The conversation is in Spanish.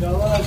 Yavaş.